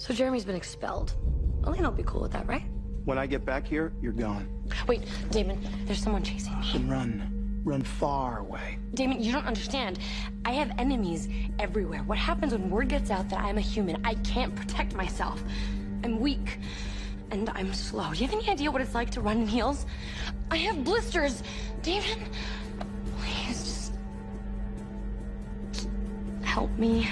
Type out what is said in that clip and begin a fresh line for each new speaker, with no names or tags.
So Jeremy's been expelled. Elena will be cool with that, right?
When I get back here, you're gone.
Wait, Damon, there's someone chasing me.
Then run. Run far away.
Damon, you don't understand. I have enemies everywhere. What happens when word gets out that I'm a human? I can't protect myself. I'm weak. And I'm slow. Do you have any idea what it's like to run in heels? I have blisters. Damon, please just help me.